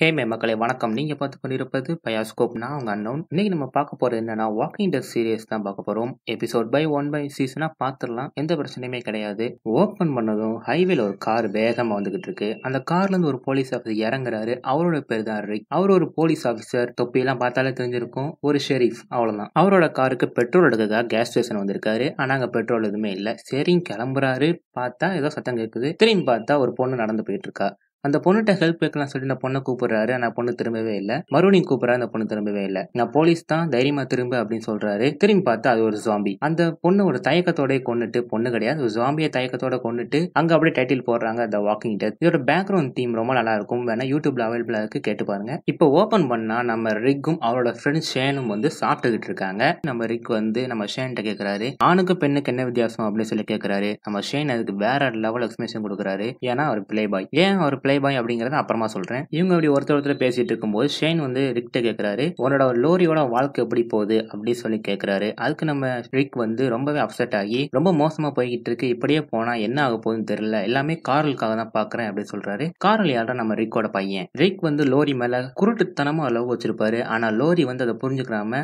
ஹே மே மக்களே வணக்கம். நீங்க பார்த்து கொண்டிருப்பது பயாஸ்கோப் நான் உங்க அன்னோன் இன்னைக்கு நம்ம பார்க்க போறது என்னன்னா வாக்கிங் டெத் சீரியஸ் தான் பார்க்க போறோம். எபிசோட் பை ஒன் பை சீசனா பார்த்துடலாம். எந்த பிரச்சனையுமே கிடையாது. ஓப்பன் பண்ணதும் ஹைவேல ஒரு கார் வேகமா வந்துகிட்டு இருக்கு. அந்த கார்ல இருந்து ஒரு போலீஸ் ஆஃபீஸர் இறங்குறாரு. அவரோட பேர் தான் ரிக் அவர் ஒரு போலீஸ் ஆஃபீஸர் தொப்பியெல்லாம் பார்த்தாலே தெரிஞ்சிருக்கும். ஒரு ஷெரீஃப் அவ்வளவுதான். அவரோட காருக்கு பெட்ரோல் எடுக்கிறதா கேஸ் ஸ்டேஷன் வந்திருக்காரு. ஆனா அங்க பெட்ரோல் எதுவுமே இல்ல. சரிங்க கிளம்புறாரு. பார்த்தா ஏதோ சத்தம் கேட்குது. திரும்பி பார்த்தா ஒரு பொண்ணு நடந்து போயிட்டு இருக்கா. அந்த பொண்ணுகிட்ட ஹெல்ப் கேட்கலாம் சொல்லி அந்த பொண்ணை கூப்பிடுறாரு. ஆனா பொண்ணு திரும்பவே இல்லை. மறுபடியும் கூப்பிடுறாரு அந்த பொண்ணு திரும்பவே இல்லை. நான் போலீஸ் தான் தைரியமா திரும்ப அப்படின்னு சொல்றாரு. திரும்பி பார்த்தா அது ஒரு ஜாம்பி அந்த பொண்ணு ஒரு தயக்கத்தோட கொண்டுட்டு பொண்ணு கிடையாது ஒரு ஜாம்பியை தயக்கத்தோட கொண்டுட்டு அங்க அப்படியே டைட்டில் போடுறாங்க த வாக்கிங் டெத் இதோட பேக்ரவுண்ட் தீம் ரொம்ப நல்லா இருக்கும். வேணா யூடியூப்ல அவைலபிளா இருக்கு கேட்டு பாருங்க. இப்போ ஓபன் பண்ணா நம்ம ரிக்கும் அவரோட ஃப்ரெண்ட் ஷேனும் வந்து சாப்பிட்டுக்கிட்டு இருக்காங்க. நம்ம ரிக் வந்து நம்ம ஷேன்ட்ட கேட்கிறாரு ஆணுக்கு பெண்ணுக்கு என்ன வித்தியாசம் அப்படின்னு சொல்லி கேட்கிறாரு நம்ம ஷேன் அதுக்கு வேற லெவல் எக்ஸ்பிளேஷன் கொடுக்குறாரு. ஏன்னா அவர் பிளே பாய் ஏன் அவர் பிளே பாய் அப்படிங்கறத அப்புறமா சொல்றேன். இவங்க அப்படி ஒருத்தர் ஒருத்தர் பேசிட்டு இருக்கும்போது ஷேன் வந்து ரிக்ட்ட கேக்குறாரு. உன்னோட லோரியோட வாழ்க்கை எப்படி போகுது? அப்படின்னு சொல்லி கேக்குறாரு. அதுக்கு நம்ம ரிக் வந்து ரொம்பவே அப்செட் ஆகி ரொம்ப மோசமா போய்கிட்டு இருக்கு. இப்படியே போனா என்ன ஆக போகுதுன்னு தெரியல. எல்லாமே காரலுக்காக தான் பாக்குறேன் அப்படின்னு சொல்றாரு. காரல் யாரா நம்ம ரிக்கோட பையன். ரிக் வந்து லோரி மேல குருட்டுத்தனமா லவ் வச்சிருப்பாரு. ஆனா லோரி வந்து அதை புரிஞ்சுக்கிறாம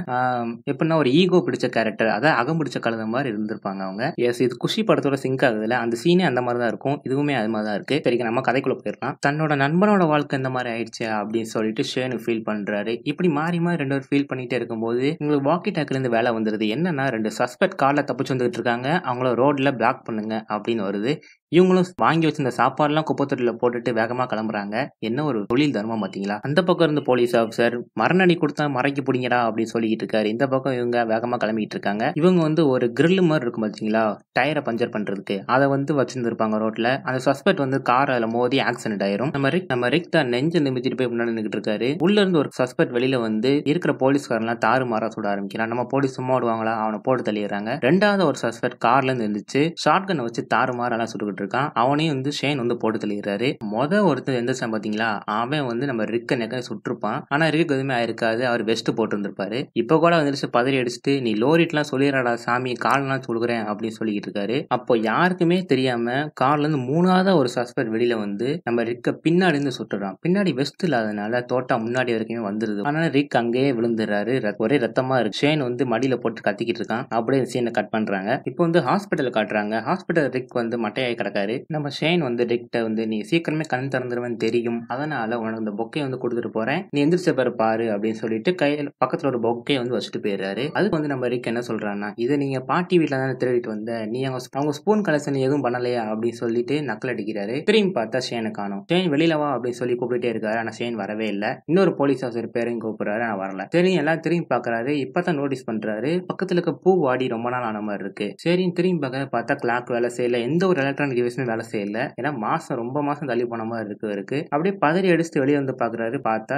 எப்படின்னா ஒரு ஈகோ பிடிச்ச கேரக்டர் அதான் அகம் பிடிச்ச கலந்த மாதிரி இருந்திருப்பாங்க அவங்க. எஸ் இது குஷி படத்தோட சிங்க் ஆகுதுல அந்த சீனே அந்த மாதிரி தான் இருக்கும். இதுவுமே அது மாதிரி தான் இருக்கு. சரி நம்ம கதைக்குள்ள போயிடலாம். தன்னோட நண்பனோட வாழ்க்கை இந்த மாதிரி ஆயிடுச்சு அப்படின்னு சொல்லிட்டு ஷேனு ஃபீல் பண்றாரு. இப்படி மாறி மாறி ரெண்டு பேர் ஃபீல் பண்ணிட்டே இருக்கும்போது உங்களுக்கு வாக்கி டாக்ல இருந்து வேலை வந்துருது. என்னன்னா ரெண்டு சஸ்பெக்ட் கார்ல தப்பிச்சு வந்துட்டு இருக்காங்க. அவங்கள ரோட்ல பிளாக் பண்ணுங்க அப்படின்னு வருது. இவங்களும் வாங்கி வச்சிருந்த சாப்பாடுலாம் குப்பை போட்டுட்டு வேகமா கிளம்புறாங்க. என்ன ஒரு தொழில் தர்மம் பாத்தீங்களா? அந்த பக்கம் இருந்து போலீஸ் ஆஃபீஸர் மரணடி கொடுத்தா மறைக்க பிடிங்கடா அப்படின்னு சொல்லிட்டு இருக்காரு. இந்த பக்கம் இவங்க வேகமா கிளம்பிட்டு இருக்காங்க. இவங்க வந்து ஒரு கிரில் மாதிரி இருக்கும் பாத்தீங்களா? டயரை பஞ்சர் பண்றதுக்கு. அதை வந்து வச்சிருந்துருப்பாங்க ரோட்ல. அந்த சஸ்பெக்ட் வந்து கார் அதுல மோதி ஆக்சிடென்ட் ஆயிரும். நம்ம ரிக் நம்ம ரிக் தான் நெஞ்சு நிமிச்சிட்டு போய் முன்னாடி நின்னுட்டு இருக்காரு. உள்ள இருந்து ஒரு சஸ்பெக்ட் வெளியில வந்து இருக்கிற போலீஸ்காரெல்லாம் தாறு மாற சுட ஆரம்பிக்கிறான். நம்ம போலீஸ் சும்மா விடுவாங்களா? அவனை போட்டு தள்ளிடுறாங்க. ரெண்டாவது ஒரு சஸ்பெக்ட் கார்ல இருந்து இருந்துச்சு ஷார்ட் கன் வச்சு தாறு மாறலாம் சுட்டு இருக்கான் அவனையும் வந்து ஷேன் வந்து போட்டு தள்ளிடுறாரு. மொத ஒருத்தர் எந்த பாத்தீங்களா? அவன் வந்து நம்ம ரிக்க நெக்க சுட்டிருப்பான். ஆனா ரிக்கு எதுவுமே ஆயிருக்காது. அவர் வெஸ்ட் போட்டு இருந்திருப்பாரு இப்ப கூட வந்துருச்சு பதறி அடிச்சுட்டு நீ லோரிட்லாம் சொல்லிடுறாடா சாமி கால்லாம் சொல்கிறேன் அப்படின்னு சொல்லிக்கிட்டு இருக்காரு அப்போ யாருக்குமே தெரியாம கார்ல இருந்து மூணாவது ஒரு சஸ்பெக்ட் வெளியில வந்து நம்ம ரிக்க பின்னாடி இருந்து சுட்டுறான். பின்னாடி வெஸ்ட் இல்லாதனால தோட்டா முன்னாடி வரைக்குமே வந்துருது. ஆனா ரிக் அங்கேயே விழுந்துடுறாரு. ரத்- ஒரே ரத்தமா இருக்கு. ஷேன் வந்து மடியில போட்டு கத்திக்கிட்டு இருக்கான் அப்படியே சீனை கட் பண்றாங்க. இப்போ வந்து ஹாஸ்பிட்டல் காட்டுறாங்க. ஹாஸ்பிட்டல் ரிக் வந்து மட்டையை கிடக்காரு. நம்ம ஷேன் வந்து டிக்ட வந்து நீ சீக்கிரமே கண் திறந்துருவேன் தெரியும். அதனால உனக்கு இந்த பொக்கை வந்து கொடுத்துட்டு போறேன். நீ எந்திரிச்ச பேர் பாரு அப்படின்னு சொல்லிட்டு கையில பக்கத்துல ஒரு பொக்கே வந்து வச்சுட்டு போயிடுறாரு. அதுக்கு வந்து நம்ம ரிக் என்ன சொல்றான்னா இதை நீங்க பாட்டி வீட்டுல தானே திருடிட்டு வந்த. நீ அவங்க அவங்க ஸ்பூன் கலெக்ஷன் எதுவும் பண்ணலையா? அப்படின்னு சொல்லிட்டு நக்கல் அடிக்கிறாரு. திரும்பி பார்த்தா ஷேனை காணும். ஷேன் வெளியில வா அப்படின்னு சொல்லி கூப்பிட்டுட்டே இருக்காரு. ஆனா ஷேன் வரவே இல்லை. இன்னொரு போலீஸ் ஆஃபீஸர் பேரையும் கூப்பிடுறாரு. ஆனா வரல. சரி எல்லாம் திரும்பி பாக்குறாரு. இப்பதான் நோட்டீஸ் பண்றாரு. பக்கத்துல இருக்க பூ வாடி ரொம்ப நாள் ஆன மாதிரி இருக்கு. சரி திரும்பி பார்க்க பார்த்தா கிளாக் வேலை செய்யல. எந்த ஒரு எலக்ட்ரானிக் டிவைஸும் வேலை செய்யல. ஏன்னா மாசம் ரொம்ப மாசம் தள்ளி போன மாதிரி இருக்கு இருக்கு. அப்படியே பதறி அடிச்சுட்டு வெளியே வந்து பாக்குறாரு பார்த்தா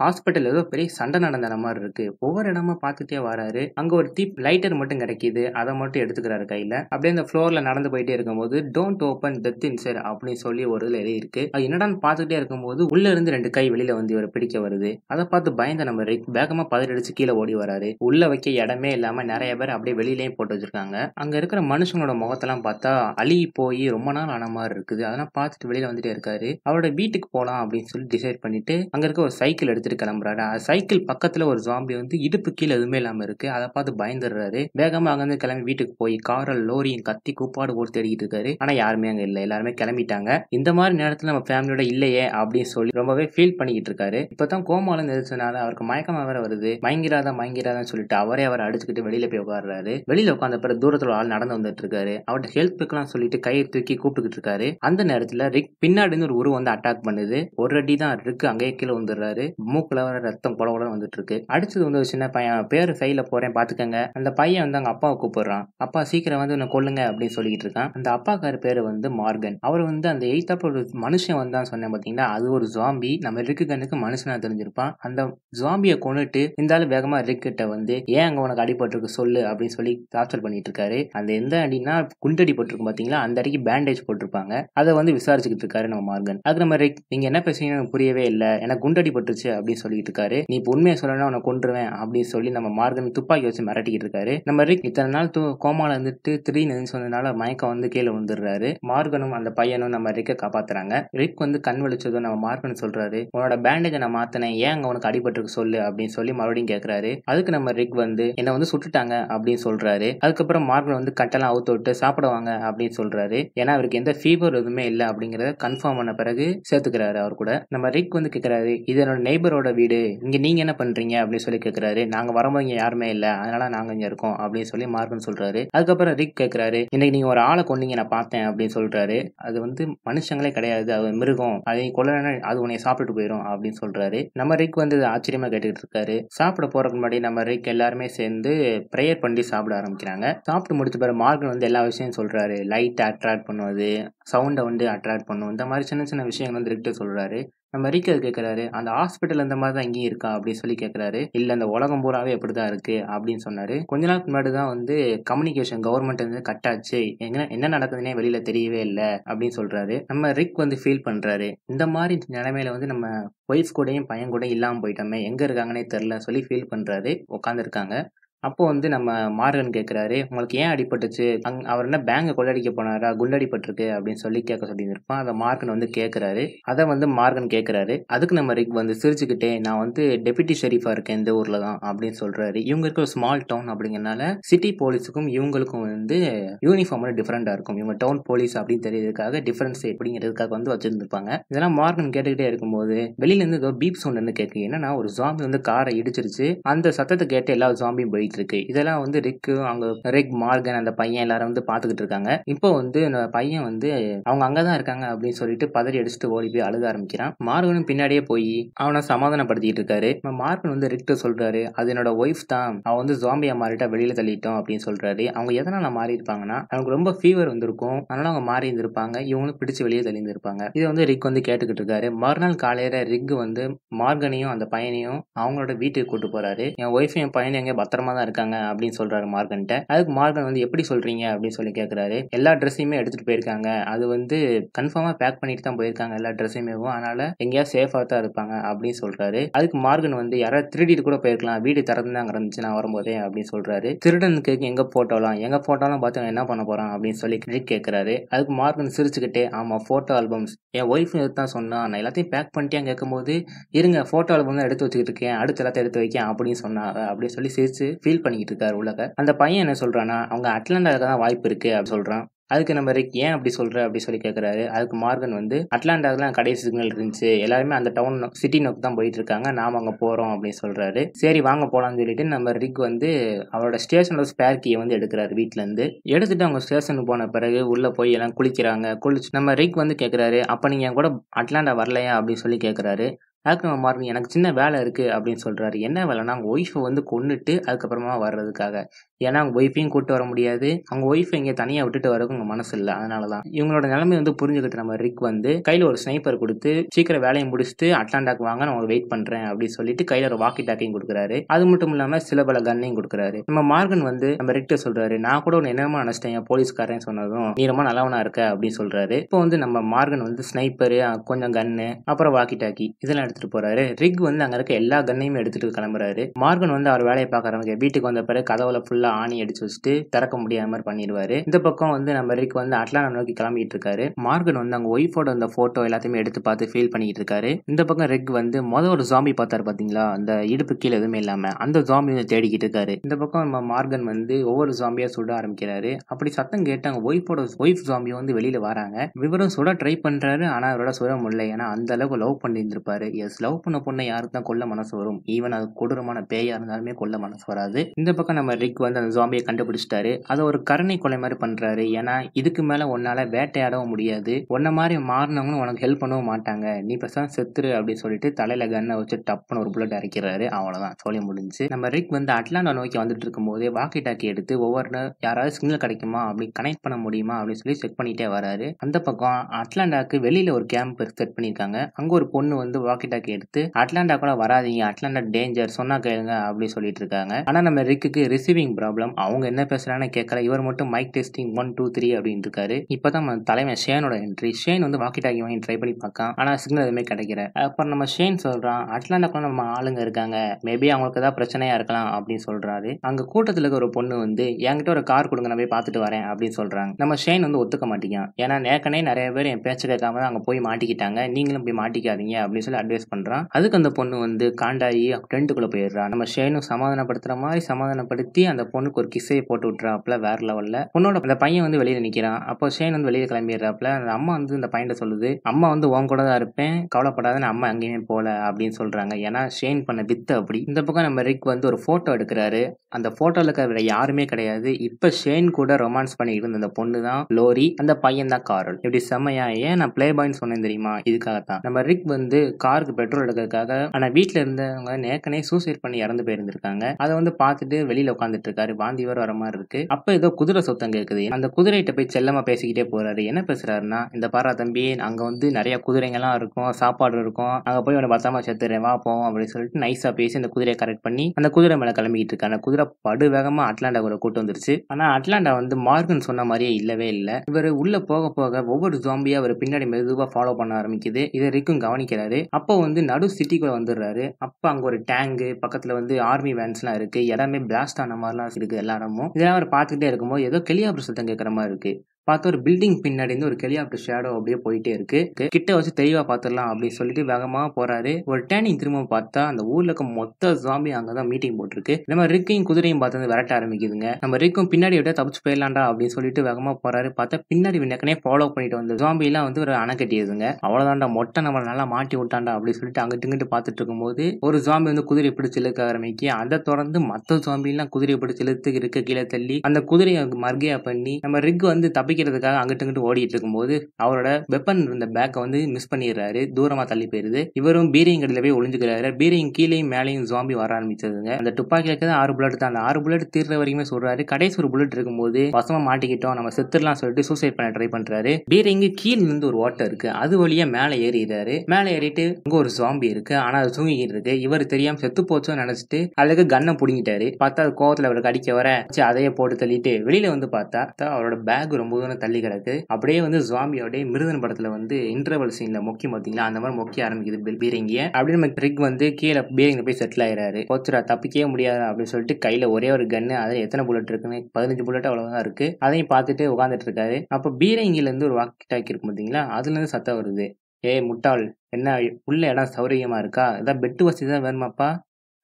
ஹாஸ்பிட்டல் ஏதோ பெரிய சண்டை நடந்த மாதிரி இருக்கு. ஒவ்வொரு இடமா பார்த்துட்டே வராரு. அங்க ஒரு தீப் லைட்டர் மட்டும் கிடைக்குது. அதை மட்டும் எடுத்துக்கிறாரு கையில. அப்படியே அந்த ஃப்ளோர்ல நடந்து போயிட்டே இருக்கும்போது டோன்ட் ஓப்பன் டெத் இன்சைட் அப்படின்னு சொல்லி ஒரு இதுல எழுதி இருக்கு. அது என்னடான்னு பார்த்துட்டே இருக்கும்போது உள்ள இருந்து ரெண்டு கை வெளியில வந்து இவர் பிடிக்க வருது. அதை பார்த்து பயந்த நம்ம ரிக் வேகமா பதறி அடிச்சு கீழே ஓடி வராரு. உள்ள வைக்க இடமே இல்லாம நிறைய பேர் அப்படியே வெளியிலயும் போட்டு வச்சிருக்காங்க. அங்க இருக்கிற மனுஷங்களோட முகத்தெல்லாம் பார்த்தா அழுகி போய் ரொம்ப நாள் ஆன மாதிரி இருக்குது. அதெல்லாம் பார்த்துட்டு வெளியில வந்துட்டே இருக்காரு. அவரோட வீட்டுக்கு போகலாம் அப்படின்னு சொல்லி டிசைட் பண்ணிட்டு அங்க இருக்க ஒரு சைக்கிள் எடுத்துட்டு கிளம்புறாரு. அந்த சைக்கிள் பக்கத்துல ஒரு ஜாம்பி வந்து இடுப்பு கீழே எதுவுமே இல்லாம இருக்கு. அதை பார்த்து பயந்துடுறாரு. வேகமா அங்க இருந்து கிளம்பி வீட்டுக்கு போய் காரல் லோரியும் கத்தி கூப்பாடு போட்டு தேடிட்டு இருக்காரு. ஆனா யாருமே அங்க இல்ல. எல்லாருமே கிளம்பிட்டாங்க. இந்த மாதிரி நேரத்துல நம்ம ஃபேமிலியோட இல்லையே அப்படின்னு சொல்லி ரொம்பவே ஃபீல் பண்ணிக்கிட்டு இருக்காரு. இப்பதான் கோமால நெரிசனால அவருக்கு மயக்கமா வேற வருது. மயங்கிறாதா மயங்கிறாதான்னு சொல்லிட்டு அவரே அவரை அடிச்சுக்கிட்டு வெளியில போய் உட்காடுறாரு வெளியில உட்காந்த பிறகு தூரத்துல ஆள் நடந்து வந்துட்டு இருக்காரு. அவர்கிட்ட ஹெல்ப் சொல்லிட்டு கையை தூக்கி கூப்பிட்டுக்கிட்டு இருக்காரு. அந்த நேரத்துல ரிக் பின்னாடி இருந்து ஒரு உருவம் வந்து அட்டாக் பண்ணுது. ஒரு அடி தான் ரிக் அங்கேயே கீழே வந்துடுறாரு மூக்குல வர ரத்தம் குட குட வந்துட்டு இருக்கு. அடுத்தது வந்து ஒரு சின்ன பையன் பேர் சைட்ல போறேன் பாத்துக்கங்க. அந்த பையன் வந்து அவங்க அப்பாவை கூப்பிடுறான். அப்பா சீக்கிரம் வந்து என்ன கொள்ளுங்க அப்படின்னு சொல்லிட்டு இருக்கான். அந்த அப்பாக்கார பேரு வந்து மார்கன். அவர் வந்து அந்த எய்த்தாப்ப ஒரு மனுஷன் வந்தான் சொன்னேன் பாத்தீங்கன்னா அது ஒரு ஜாம்பி நம்ம ரிக்கு கண்ணுக்கு மனுஷனா தெரிஞ்சிருப்பான். அந்த ஜாம்பியை கொண்டுட்டு இருந்தாலும் வேகமா ரிக்கிட்ட வந்து ஏன் அங்க உனக்கு அடிபட்டிருக்கு சொல்லு அப்படின்னு சொல்லி டார்ச்சர் பண்ணிட்டு இருக்காரு. அந்த எந்த அடினா குண்டடி போட்டிருக்கும் பாத்தீங்களா? அந்த அடிக்கு பேண்டேஜ் போட்டிருப்பாங்க. அதை வந்து விசாரிச்சுக்கிட்டு இருக்காரு நம்ம மார்கன். அதுக்கு நம்ம ரிக் நீங்க என்ன பேசுறீங்கன்னு எனக்கு புரியவே இல்லை. எனக்கு குண்டடி பட்டுருச்சு அப்படின்னு சொல்லிட்டு இருக்காரு. நீ இப்போ உண்மையை சொல்லணும் உன்னை கொண்டுருவேன் அப்படின்னு சொல்லி நம்ம மார்கன் துப்பாக்கி வச்சு மிரட்டிக்கிட்டு இருக்காரு. நம்ம ரிக் இத்தனை நாள் தூ கோமால இருந்துட்டு திடீர்னு சொன்னதுனால மயக்கம் வந்து கீழே விழுந்துடுறாரு. மார்கனும் அந்த பையனும் நம்ம ரிக்கை காப்பாத்துறாங்க. ரிக் வந்து கண் வலிச்சதும் நம்ம மார்கன் சொல்றாரு. உன்னோட பேண்டேஜை நான் மாத்தினேன். ஏன் அங்க உனக்கு அடிபட்டிருக்கு சொல்லு அப்படின்னு சொல்லி மறுபடியும் கேட்கறாரு அதுக்கு நம்ம ரிக் வந்து என்ன வந்து சுட்டுட்டாங்க அப்படின்னு சொல்றாரு. அதுக்கப்புறம் மார்கன் வந்து கட்டெல்லாம் அவுத்து விட்டு சாப்பிடுவாங்க அப்படின்னு சொல்றாரு. ஏன்னா அவருக்கு எந்த ஃபீவர் எதுவுமே இல்லை அப்படிங்கறத கன்ஃபார்ம் பண்ண பிறகு சேர்த்துக்கிறாரு அவர் கூட. நம்ம ரிக் வந்து கேட்கறாரு இது என்னோட நெய்பரோட வீடு இங்க நீங்க என்ன பண்றீங்க அப்படின்னு சொல்லி கேட்கறாரு நாங்க வரும்போது இங்கே யாருமே இல்ல அதனால நாங்க இங்க இருக்கோம் அப்படின்னு சொல்லி மார்க்கன் சொல்றாரு. அதுக்கப்புறம் ரிக் கேட்கறாரு இன்னைக்கு நீங்க ஒரு ஆளை கொண்டீங்க நான் பார்த்தேன் அப்படின்னு சொல்றாரு. அது வந்து மனுஷங்களே கிடையாது அது மிருகம் அதை கொள்ள அது உன்னை சாப்பிட்டுட்டு போயிடும் அப்படின்னு சொல்றாரு. நம்ம ரிக் வந்து ஆச்சரியமா கேட்டுக்கிட்டு இருக்காரு. சாப்பிட போறதுக்கு முன்னாடி நம்ம ரிக் எல்லாருமே சேர்ந்து ப்ரேயர் பண்ணி சாப்பிட ஆரம்பிக்கிறாங்க. சாப்பிட்டு முடிச்ச பிறகு மார்கன் வந்து எல்லா விஷயம் சொல்றாரு. லைட் அட்ராக்ட் பண்ணுவது சவுண்டை வந்து அட்ராக்ட் பண்ணும். இந்த மாதிரி சின்ன சின்ன விஷயங்கள் வந்து ரிக்டர் சொல்கிறாரு நம்ம ரிக் அது அந்த ஹாஸ்பிட்டல் இந்த மாதிரி தான் இங்கேயும் இருக்கா அப்படின்னு சொல்லி கேட்குறாரு இல்லை அந்த உலகம் பூராவே எப்படி தான் இருக்கு அப்படின்னு சொன்னாரு. கொஞ்ச நாள் முன்னாடி தான் வந்து கம்யூனிகேஷன் கவர்மெண்ட் வந்து கட் ஆச்சு. என்ன என்ன நடக்குதுன்னே வெளியில் தெரியவே இல்லை அப்படின்னு சொல்கிறாரு நம்ம ரிக் வந்து ஃபீல் பண்ணுறாரு இந்த மாதிரி நிலைமையில வந்து நம்ம ஒய்ஃப் கூடயும் பையன் கூட இல்லாமல் போயிட்டோமே. எங்கே இருக்காங்கன்னே தெரில சொல்லி ஃபீல் பண்ணுறாரு உட்காந்துருக்காங்க அப்போ வந்து நம்ம மார்கன் கேட்குறாரு உங்களுக்கு ஏன் அடிபட்டுச்சு? அங் அவர் என்ன பேங்க கொள்ளடிக்க போனாரா? குண்டடிப்பட்டிருக்கு அப்படின்னு சொல்லி கேட்க சொல்லியிருப்பான் அதை மார்கன் வந்து கேட்குறாரு அதை வந்து மார்கன் கேட்குறாரு அதுக்கு நம்ம ரிக் வந்து சிரிச்சுக்கிட்டே நான் வந்து டெபியூட்டி ஷெரீஃபா இருக்கேன் இந்த ஊர்ல தான் அப்படின்னு சொல்றாரு. இவங்க இருக்க ஸ்மால் டவுன் அப்படிங்கிறனால, சிட்டி போலீஸுக்கும் இவங்களுக்கும் வந்து யூனிஃபார்ம் வந்து டிஃப்ரெண்டா இருக்கும். இவங்க டவுன் போலீஸ் அப்படின்னு தெரியறதுக்காக டிஃபரன்ஸ் அப்படிங்கிறதுக்காக வந்து வச்சிருந்திருப்பாங்க. இதெல்லாம் மார்கன் கேட்டுக்கிட்டே இருக்கும்போது வெளியில இருந்து ஏதோ பீப் சவுண்ட் வந்து கேட்குது. என்னன்னா ஒரு ஜாம்பி வந்து காரை இடிச்சிருச்சு. அந்த சத்தத்தை கேட்டு எல்லா ஜாம்பியும் போயிட்டு இருக்கு இதெல்லாம் வந்து ரிக்கு அவங்க ரிக் மார்கன் அந்த பையன் எல்லாரும் வந்து பாத்துக்கிட்டு இருக்காங்க. இப்போ வந்து பையன் வந்து அவங்க அங்கதான் இருக்காங்க அப்படின்னு சொல்லிட்டு பதறி அடிச்சுட்டு ஓடி போய் அழுக ஆரம்பிக்கிறான். மார்கனும் பின்னாடியே போய் அவனை சமாதானப்படுத்திட்டு இருக்காரு. மார்கன் வந்து ரிக்ட சொல்றாரு அது என்னோட ஒய்ஃப் தான். அவன் வந்து ஜாம்பியா மாறிட்டா வெளியில தள்ளிட்டோம் அப்படின்னு சொல்றாரு. அவங்க எதனால மாறி இருப்பாங்கன்னா அவங்களுக்கு ரொம்ப ஃபீவர் வந்திருக்கும். அதனால அவங்க மாறி இருந்திருப்பாங்க. இவங்களும் பிடிச்சு வெளியே தள்ளி இருந்திருப்பாங்க இதை வந்து ரிக் வந்து கேட்டுக்கிட்டு இருக்காரு. மறுநாள் காலையில ரிக் வந்து மார்கனையும் அந்த பையனையும் அவங்களோட வீட்டுக்கு கூட்டு போறாரு. என் ஒய்ஃப் என் பையன் எங்க பத்திரமா தான் இருக்காங்க அப்படின்னு சொல்றாரு மார்கன்ட்ட. அதுக்கு மார்கன் வந்து எப்படி சொல்றீங்க? அப்படின்னு சொல்லி கேட்குறாரு எல்லா ட்ரெஸ்ஸையுமே எடுத்துட்டு போயிருக்காங்க. அது வந்து கன்ஃபார்மா பேக் பண்ணிட்டு தான் போயிருக்காங்க எல்லா ட்ரெஸ்ஸையுமே அதனால எங்கேயாவது சேஃபா தான் இருப்பாங்க அப்படின்னு சொல்றாரு. அதுக்கு மார்கன் வந்து யாராவது திருடிட்டு கூட போயிருக்கலாம். வீடு திறந்து தான் இருந்துச்சு நான் வரும்போதே அப்படின்னு சொல்றாரு. திருடனுக்கு எங்க போட்டோலாம் எங்க போட்டோலாம் பார்த்து என்ன பண்ண போறான் அப்படின்னு சொல்லி கிரிக் கேட்குறாரு அதுக்கு மார்கன் சிரிச்சுக்கிட்டே ஆமா போட்டோ ஆல்பம்ஸ் என் ஒய்ஃப் தான் சொன்னான் நான் எல்லாத்தையும் பேக் பண்ணிட்டேன் கேட்கும்போது இருங்க போட்டோ ஆல்பம் தான் எடுத்து வச்சுக்கிட்டு இருக்கேன். அடுத்த எல்லாத்தையும் எடுத்து வைக்கேன் அப்படின்னு சொன்னாங்க. அப்படின்னு சொல்லி சிரிச்சு ஃபீல் பண்ணிக்கிட்டு இருக்காரு உலக. அந்த பையன் என்ன சொல்கிறான்னா அவங்க அட்லாண்டாவுக்கு தான் வாய்ப்பு இருக்குது அப்படின்னு சொல்கிறான் அதுக்கு நம்ம ரிக் ஏன் அப்படி சொல்கிற அப்படி சொல்லி கேட்குறாரு அதுக்கு மார்கன் வந்து அட்லாண்டாவில் கடைசி சிக்னல் இருந்துச்சு. எல்லாருமே அந்த டவுன் சிட்டி நோக்கி தான் போயிட்டு இருக்காங்க. நாம் அங்கே போகிறோம் அப்படின்னு சொல்கிறாரு சரி வாங்க போகலான்னு சொல்லிட்டு நம்ம ரிக் வந்து அவரோட ஸ்டேஷனோட ஸ்பேர் கீயை வந்து எடுக்கிறாரு வீட்டிலேருந்து எடுத்துட்டு அவங்க ஸ்டேஷனுக்கு போன பிறகு உள்ளே போய் எல்லாம் குளிக்கிறாங்க. குளிச்சு நம்ம ரிக் வந்து கேட்குறாரு அப்போ நீங்கள் என் கூட அட்லாண்டா வரலையா? அப்படின்னு சொல்லி கேட்குறாரு அதுக்கு நம்ம எனக்கு சின்ன வேலை இருக்கு அப்படின்னு சொல்றாரு. என்ன வேலைன்னா அவங்க ஒய்ஃபை வந்து கொன்னுட்டு அதுக்கப்புறமா வர்றதுக்காக. ஏன்னா அவங்க ஒய்ஃபையும் கூட்டு வர முடியாது. அவங்க ஒய்ஃபை இங்கே தனியாக விட்டுட்டு வரக்கு உங்க மனசு இல்லை. அதனால தான் இவங்களோட நிலைமை வந்து புரிஞ்சுக்கிட்டு நம்ம ரிக் வந்து கையில் ஒரு ஸ்னைப்பர் கொடுத்து சீக்கிரம் வேலையை முடிச்சுட்டு அட்லாண்டாக்கு வாங்க நான் உங்களுக்கு வெயிட் பண்றேன் அப்படின்னு சொல்லிட்டு கையில் ஒரு வாக்கி டாக்கையும் கொடுக்குறாரு. அது மட்டும் இல்லாமல் சில பல கன்னையும் கொடுக்குறாரு. நம்ம மார்கன் வந்து நம்ம ரிக்ட சொல்றாரு நான் கூட ஒன்று என்னமா நினைச்சிட்டேன். போலீஸ்காரன் சொன்னதும் நீ ரொம்ப நல்லவனா இருக்க அப்படின்னு சொல்றாரு. இப்போ வந்து நம்ம மார்கன் வந்து ஸ்னைப்பரு கொஞ்சம் கன்னு அப்புறம் வாக்கி டாக்கி இதெல்லாம் எடுத்துட்டு போறாரு. ரிக் வந்து அங்க இருக்க எல்லா கன்னையுமே எடுத்துட்டு கிளம்புறாரு. மார்கன் வந்து அவர் வேலையை பார்க்கறவங்க வீட்டுக்கு வந்த பிறகு கதவுல ஃபுல்லா ஆணி அடிச்சு வச்சுட்டு திறக்க முடியாத மாதிரி பண்ணிடுவாரு. இந்த பக்கம் வந்து நம்ம ரிக் வந்து அட்லாண்டா நோக்கி கிளம்பிட்டு இருக்காரு. மார்கன் வந்து அங்க ஒய்ஃபோட அந்த போட்டோ எல்லாத்தையுமே எடுத்து பார்த்து ஃபீல் பண்ணிட்டு இருக்காரு. இந்த பக்கம் ரிக் வந்து மொதல் ஒரு ஜாம்பி பார்த்தாரு பாத்தீங்களா? அந்த இடுப்பு கீழே எதுவுமே இல்லாம அந்த ஜாம்பி வந்து தேடிக்கிட்டு இருக்காரு. இந்த பக்கம் நம்ம மார்கன் வந்து ஒவ்வொரு ஜாம்பியா சுட ஆரம்பிக்கிறாரு. அப்படி சத்தம் கேட்டு அங்க ஒய்ஃபோட ஒய்ஃப் ஜாம்பி வந்து வெளியில வராங்க. விவரம் சுட ட்ரை பண்றாரு ஆனா அவரோட சுட முடியல. ஏன்னா அந்த அளவுக்கு லவ் பண்ணி இருந்திருப்பாரு எஸ் லவ் பண்ண பொண்ணை யாருக்கு தான் கொல்ல மனசு வரும்? ஈவன் அது கொடூரமான பேயா இருந்தாலுமே கொல்ல மனசு வராது. இந்த பக்கம் நம்ம ரிக் வந்து அந்த ஜாம்பியை கண்டுபிடிச்சிட்டாரு. அதை ஒரு கருணை கொலை மாதிரி பண்றாரு. ஏன்னா இதுக்கு மேல உன்னால வேட்டையாடவும் முடியாது. உன்ன மாதிரி மாறினவங்களும் உனக்கு ஹெல்ப் பண்ணவும் மாட்டாங்க. நீ பேசாம செத்துரு அப்படின்னு சொல்லிட்டு தலையில கன்னை வச்சு டப்புன்னு ஒரு புல்லட் அரைக்கிறாரு அவ்வளவுதான். சொல்லி முடிஞ்சு. நம்ம ரிக் வந்து அட்லாண்டா நோக்கி வந்துட்டு இருக்கும் போதே வாக்கி டாக்கி எடுத்து ஒவ்வொரு யாராவது சிக்னல் கிடைக்குமா? அப்படி கனெக்ட் பண்ண முடியுமா? அப்படின்னு சொல்லி செக் பண்ணிட்டே வராரு. அந்த பக்கம் அட்லாண்டாக்கு வெளியில ஒரு கேம்ப் செட் பண்ணிருக்காங்க அங்க ஒரு பொண்ணு வந்து வாக்கி அட்லாண்டாக்கு எடுத்து அட்லாண்டா கூட வராதீங்க அட்லாண்டா டேஞ்சர் சொன்னா கேளுங்க அப்படின்னு சொல்லிட்டு இருக்காங்க. ஆனா நம்ம ரிக்குக்கு ரிசீவிங் ப்ராப்ளம் அவங்க என்ன பேசுறான்னு கேட்கல இவர் மட்டும் mike testing one two three அப்படின்னு இருக்காரு. இப்பதான் தலைமை தலைவன் ஷேனோட என்ட்ரி ஷேன் வந்து வாக்கி டாக்கி வாங்கி ட்ரை பண்ணி பார்க்கான். ஆனா சிக்னல் எதுவுமே கிடைக்கிற அப்புறம் நம்ம ஷேன் சொல்றான் அட்லாண்டாக்குள்ள நம்ம ஆளுங்க இருக்காங்க. மேபி அவங்களுக்கு ஏதாவது பிரச்சனையா இருக்கலாம் அப்படின்னு சொல்றாரு. அங்க கூட்டத்துல இருக்க ஒரு பொண்ணு வந்து என்கிட்ட ஒரு கார் கொடுங்க நான் போய் பார்த்துட்டு வரேன் அப்படின்னு சொல்றாங்க. நம்ம ஷேன் வந்து ஒத்துக்க மாட்டேங்கான் ஏன்னா ஏற்கனவே நிறைய பேர் என் பேச்சு கேட்காம தான் அங்க போய் மாட்டிக்கிட்டாங்க. நீங்களும் போய் மாட்டிக்காதீங்க அப்படின்னு சொல்லி அட்வைஸ் பண்றான். அதுக்கு அந்த பொண்ணு வந்து காண்டாயி டென்ட்டுக்குள்ளே போயிடுறா. நம்ம ஷேனும் சமாதானப்படுத்துற மாதிரி சமாதானப்படுத்தி அந்த பொண்ணுக்கு ஒரு கிஸ்ஸையை போட்டு விட்றாப்புல வேற லெவலில் பொண்ணோட அந்த பையன் வந்து வெளியில் நிற்கிறான் அப்போ ஷேன் வந்து வெளியே கிளம்பிடுறாப்புல. அந்த அம்மா வந்து இந்த பையன் சொல்லுது அம்மா வந்து உன் கூட தான் இருப்பேன். கவலைப்படாதன்னு அம்மா எங்கேயுமே போகல அப்படின்னு சொல்கிறாங்க ஏன்னா ஷேன் பண்ண வித்து அப்படி. இந்த பக்கம் நம்ம ரிக் வந்து ஒரு ஃபோட்டோ எடுக்கிறாரு. அந்த ஃபோட்டோவில் இருக்கிற யாருமே கிடையாது. இப்போ ஷேன் கூட ரொமான்ஸ் பண்ணிட்டு இருந்த அந்த பொண்ணு தான் லோரி. அந்த பையன் தான் காரல். இப்படி செம்மையா ஏன் நான் பிளே பாயின்னு சொன்னேன் தெரியுமா? இதுக்காக தான் நம்ம ரிக் வந்து கார் காருக்கு பெட்ரோல் எடுக்கிறதுக்காக ஆனா வீட்டுல இருந்தவங்க நேக்கனே சூசைட் பண்ணி இறந்து போயிருந்திருக்காங்க. அதை வந்து பார்த்துட்டு வெளியில உட்காந்துட்டு இருக்காரு வாந்தி வர வர மாதிரி இருக்கு. அப்ப ஏதோ குதிரை சொத்தம் கேக்குது. அந்த குதிரைகிட்ட போய் செல்லமா பேசிக்கிட்டே போறாரு. என்ன பேசுறாருன்னா இந்த பாரா தம்பி அங்க வந்து நிறைய குதிரைங்கெல்லாம் இருக்கும். சாப்பாடு இருக்கும். அங்க போய் உன பத்தாம செத்துறேன் வா போவோம். அப்படின்னு சொல்லிட்டு நைஸா பேசி அந்த குதிரையை கரெக்ட் பண்ணி அந்த குதிரை மேல கிளம்பிட்டு இருக்காங்க குதிரை படு வேகமா அட்லாண்டா கூட கூட்டு வந்துருச்சு. ஆனா அட்லாண்டா வந்து மார்கன் சொன்ன மாதிரியே இல்லவே இல்லை. இவர் உள்ள போக போக ஒவ்வொரு ஜாம்பியா அவர் பின்னாடி மெதுவா ஃபாலோ பண்ண ஆரம்பிக்குது. இதை ரிக்கும் கவனிக்கிறாரு. அப்போ வந்து நடு சிட்டிக்குள்ள வந்துடுறாரு. அப்போ அங்க ஒரு டேங்கு பக்கத்துல வந்து ஆர்மி வேன்ஸ்லாம் இருக்கு. இடமே பிளாஸ்ட் ஆன மாதிரிலாம் இருக்கு எல்லா இடமும். இதெல்லாம் அவர் பார்த்துக்கிட்டே இருக்கும்போது ஏதோ கெளியாபுர சத்தம் கேட்குற மாதிரி இருக்கு. பார்த்த ஒரு பில்டிங் பின்னாடி இருந்து ஒரு ஹெலிகாப்டர் ஷேடோ அப்படியே போயிட்டே இருக்கு. கிட்ட வச்சு தெளிவா பாத்துடலாம் அப்படின்னு சொல்லிட்டு வேகமா போறாரு. ஒரு டேனிங் திரும்ப பார்த்தா அந்த ஊர்ல இருக்க மொத்த ஜாம்பி அங்கதான் மீட்டிங் போட்டிருக்கு. நம்ம ரிக்கையும் குதிரையும் பார்த்து வந்து விரட்ட ஆரம்பிக்குதுங்க. நம்ம ரிக்கும் பின்னாடி விட தப்பிச்சு போயிடலாம்டா அப்படின்னு சொல்லிட்டு வேகமா போறாரு. பார்த்தா பின்னாடி விண்ணக்கனே ஃபாலோ பண்ணிட்டு வந்து ஜாம்பி எல்லாம் வந்து ஒரு அணை கட்டியதுங்க அவ்வளவுதான்டா மொட்டை நம்ம நல்லா மாட்டி விட்டான்டா அப்படின்னு சொல்லிட்டு அங்கிட்டு இங்கிட்டு பார்த்துட்டு இருக்கும்போது ஒரு ஜாம்பி வந்து குதிரை பிடிச்சு இழுக்க ஆரம்பிக்கு அதை தொடர்ந்து மத்த ஜாம்பி எல்லாம் குதிரை பிடிச்சு இழுத்து இருக்க கீழே தள்ளி அந்த குதிரையை மர்கையா பண்ணி நம்ம ரிக் வந்து தப்பி தப்பிக்கிறதுக்காக அங்கிட்டு இங்கிட்டு ஓடிட்டு இருக்கும்போது அவரோட வெப்பன் இருந்த பேக்கை வந்து மிஸ் பண்ணிடுறாரு. தூரமா தள்ளி போயிருது. இவரும் பீரிங் கடையில் போய் ஒளிஞ்சுக்கிறாரு. பீரிங் கீழேயும் மேலேயும் ஜாம்பி வர ஆரம்பிச்சதுங்க. அந்த துப்பாக்கில இருக்கிறது ஆறு புல்லட் தான். அந்த ஆறு புல்லட் தீர்ற வரைக்குமே சொல்றாரு. கடைசி ஒரு புல்லட் இருக்கும்போது வசமா மாட்டிக்கிட்டோம். நம்ம செத்துடலாம் சொல்லிட்டு சூசைட் பண்ண ட்ரை பண்றாரு. பீரிங் கீழ இருந்து ஒரு ஓட்டை இருக்கு. அது வழியா மேலே ஏறிடுறாரு. மேலே ஏறிட்டு அங்க ஒரு ஜாம்பி இருக்கு. ஆனா அது தூங்கிக்கிட்டு இருக்கு. இவர் தெரியாம செத்து போச்சோன்னு நினைச்சிட்டு அதுக்கு கண்ணை பிடிங்கிட்டாரு. பார்த்தா கோவத்துல அவருக்கு அடிக்க வர அதையே போட்டு தள்ளிட்டு வெளியில வந்து பார்த்தா பார்த்தா அவரோட பேக் ரொம்ப தூரம் தள்ளி கிடக்கு. அப்படியே வந்து ஜாம்பியோட மிருதன் படத்துல வந்து இன்டர்வல் சீன்ல மொக்கி பாத்தீங்களா? அந்த மாதிரி முக்கிய ஆரம்பிக்குது பீரங்கிய. அப்படியே நம்ம ட்ரிக் வந்து கீழே பீரங்க போய் செட்டில் ஆயிராரு கோச்சரா தப்பிக்கவே முடியாது அப்படின்னு சொல்லிட்டு கையில ஒரே ஒரு கன்னு அதுல எத்தனை புல்லட் இருக்குன்னு பதினஞ்சு புல்லட் அவ்வளவுதான் இருக்கு. அதையும் பார்த்துட்டு உட்காந்துட்டு இருக்காரு. அப்ப பீரங்கில இருந்து ஒரு வாக்கி டாக்கி இருக்கும் பாத்தீங்களா? அதுல இருந்து சத்தம் வருது. ஏய் முட்டாள் என்ன உள்ள இடம் சௌரியமா இருக்கா? ஏதாவது பெட்டு வசதி தான் வேணுமாப்பா?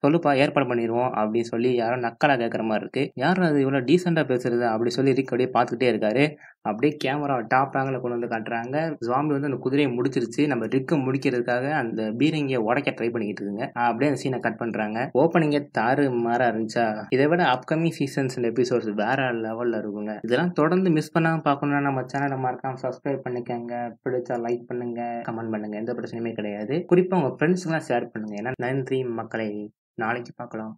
சொல்லுப்பா ஏற்பாடு பண்ணிடுவோம் அப்படின்னு சொல்லி யாரோ நக்கலாக கேட்குற மாதிரி இருக்கு. யாரும் அது இவ்வளோ டீசெண்டாக பேசுறது? அப்படி சொல்லி இருக்கு அப்படியே பார்த்துக்கிட்டே இருக்காரு. அப்படியே கேமரா டாப் ஆங்கில் கொண்டு வந்து காட்டுறாங்க. ஜாம்பி வந்து அந்த குதிரையை முடிச்சிருச்சு. நம்ம ரிக்கு முடிக்கிறதுக்காக அந்த பீரங்கியை உடைக்க ட்ரை பண்ணிக்கிட்டு இருக்குங்க அப்படியே அந்த சீனை கட் பண்ணுறாங்க ஓப்பனிங்கே தாறு மாற இருந்துச்சா இதை விட அப்கமிங் சீசன்ஸ் எபிசோட்ஸ் வேற லெவல்ல இருக்குங்க. இதெல்லாம் தொடர்ந்து மிஸ் பண்ணாம பார்க்கணும்னா நம்ம சேனலை மறக்காம சப்ஸ்கிரைப் பண்ணிக்கங்க. பிடிச்சா லைக் பண்ணுங்க கமெண்ட் பண்ணுங்க. எந்த பிரச்சனையுமே கிடையாது. குறிப்பாக உங்கள் ஃப்ரெண்ட்ஸ்க்குலாம் ஷேர் பண்ணுங்க. ஏன்னா நன்றி மக்களை. நாளைக்கு பார்க்கலாம்.